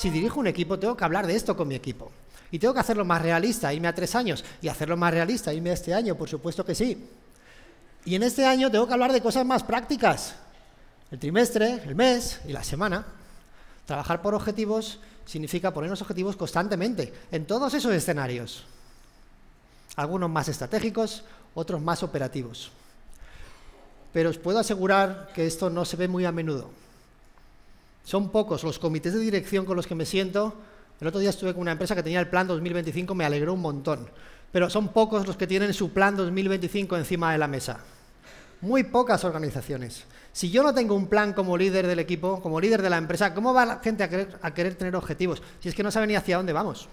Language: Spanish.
Si dirijo un equipo, tengo que hablar de esto con mi equipo. Y tengo que hacerlo más realista, irme a tres años. Y hacerlo más realista, irme a este año, por supuesto que sí. Y en este año tengo que hablar de cosas más prácticas. El trimestre, el mes y la semana. Trabajar por objetivos significa ponernos objetivos constantemente, en todos esos escenarios. Algunos más estratégicos, otros más operativos. Pero os puedo asegurar que esto no se ve muy a menudo. Son pocos los comités de dirección con los que me siento. El otro día estuve con una empresa que tenía el plan 2025, me alegró un montón. Pero son pocos los que tienen su plan 2025 encima de la mesa. Muy pocas organizaciones. Si yo no tengo un plan como líder del equipo, como líder de la empresa, ¿cómo va la gente a querer, tener objetivos? Si es que no sabe ni hacia dónde vamos.